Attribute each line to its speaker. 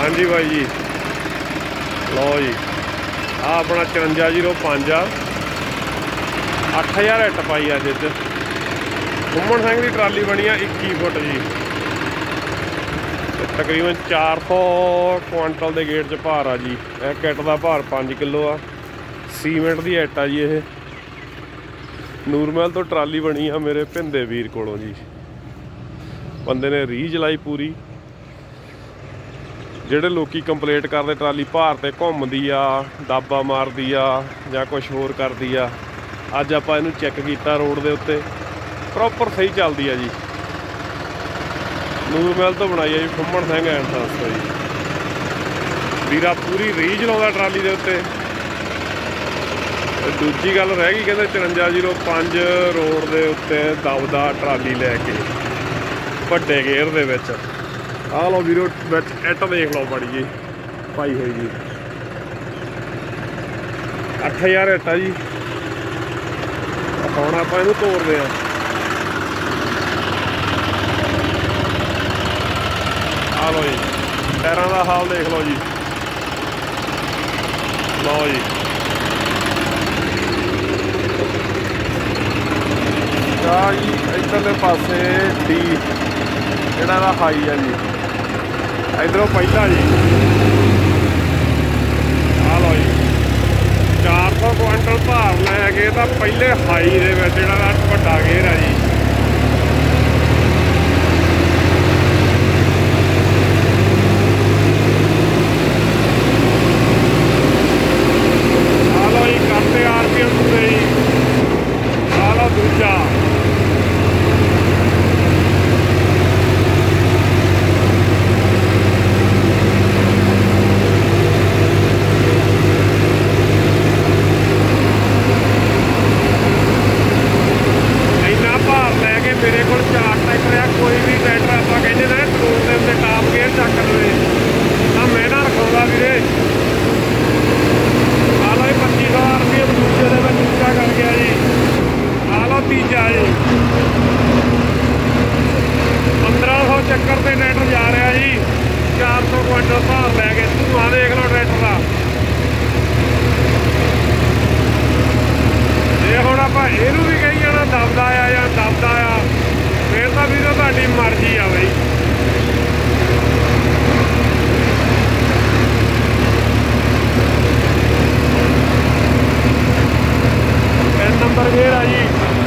Speaker 1: ਹਾਂਜੀ ਬਾਈ ਜੀ। ਲਓ ਜੀ। ਆ ਆਪਣਾ 5405 ਆ। 8000 ਹਿੱਟ ਪਾਈ ਅੱਜ ਚ। ਘੁੰਮਣ ਸਿੰਘ ਦੀ ਟਰਾਲੀ ਬਣੀ ਆ 21 ਫੁੱਟ ਜੀ। ਤੇ ਤਕਰੀਬਨ 400 ਕੁਆਂਟਲ ਦੇ ਗੇਟ ਚ ਭਾਰ ਆ ਜੀ। ਇਹ ਕਿੱਟ ਦਾ ਭਾਰ 5 ਕਿਲੋ ਆ। ਸੀਮੈਂਟ ਦੀ ਇੱਟ ਆ ਜੀ ਇਹ। ਨੂਰਮਹਿਲ ਤੋਂ ਟਰਾਲੀ ਬਣੀ ਆ ਮੇਰੇ ਭਿੰਦੇ ਵੀਰ ਕੋਲੋਂ ਜੀ। ਬੰਦੇ ਨੇ ਰੀ ਜਲਾਈ ਪੂਰੀ। ਜਿਹੜੇ ਲੋਕੀ ਕੰਪਲੀਟ ਕਰਦੇ ਟਰਾਲੀ ਭਾਰ ਤੇ ਘੁੰਮਦੀ ਆ, ਦਾਬਾ ਮਾਰਦੀ ਆ ਜਾਂ ਕੁਝ ਹੋਰ ਕਰਦੀ ਆ, ਅੱਜ ਆਪਾਂ ਇਹਨੂੰ ਚੈੱਕ ਕੀਤਾ ਰੋਡ ਦੇ ਉੱਤੇ। ਪ੍ਰੋਪਰ ਸਹੀ ਚੱਲਦੀ ਆ ਜੀ। ਨੂਰ ਮਹਿਲ ਤੋਂ ਬਣਾਈ ਆ ਜੀ ਫੁੰਮਣ ਸਿੰਘ ਐਂਡ ਸੰਸ ਜੀ। ਵੀਰਾ ਪੂਰੀ ਰੀਜ ਲਾਉਂਦਾ ਟਰਾਲੀ ਦੇ ਉੱਤੇ। ਦੂਜੀ ਗੱਲ ਰਹਿ ਗਈ ਕਹਿੰਦੇ 5405 ਰੋਡ ਦੇ ਉੱਤੇ ਦਬਦਾ ਟਰਾਲੀ ਲੈ ਕੇ, ਵੱਡੇ ਗੇਅਰ ਦੇ ਵਿੱਚ। ਆ ਲਓ ਵੀਰੋ, ਵਿੱਚ ਇੱਟ ਦੇਖ ਲਓ ਬੜੀ ਜੀ ਪਾਈ ਹੋਈ ਜੀ। 8000 ਇੱਟ ਆ ਜੀ। ਹੁਣ ਆਪਾਂ ਇਹਨੂੰ ਤੋੜਦੇ ਆ ਆ ਲਓ ਜੀ, ਪੈਰਾਂ ਦਾ ਹਾਲ ਦੇਖ ਲਓ ਜੀ। ਲਓ ਜੀ। ਆ ਜੀ, ਇੱਧਰਲੇ ਪਾਸੇ ਡੀ ਜਿਹੜਾ ਦਾ ਹਾਈ ਆ ਜੀ। ਇਧਰੋਂ ਪਹਿਲਾ ਜੀ। ਆ ਲਓ ਜੀ। 400 ਕੁਇੰਟਲ ਭਾਰ ਲੈ ਕੇ ਤਾਂ ਪਹਿਲੇ ਹਾਈ ਦੇ ਵਿੱਚ ਜਿਹੜਾ ਵੱਡਾ ਗੇਰ ਆ ਜੀ। ਕੁਇੰਟਲ ਭਾਰ ਲੈ ਕੇ ਧੂਆਂ ਦੇਖ ਲਓ ਟਰੈਕਟਰ ਦਾ। ਜੇ ਹੁਣ ਆਪਾਂ ਇਹਨੂੰ ਵੀ ਕਹੀ ਜਾਣਾ ਦਬਦਾ ਆ ਜਾਂ ਦਬਦਾ ਆ, ਫੇਰ ਤਾਂ ਵੀਰੋ ਤੁਹਾਡੀ ਮਰਜ਼ੀ ਆ ਬਈ। ਨੰਬਰ ਗੇਰ ਆ ਜੀ।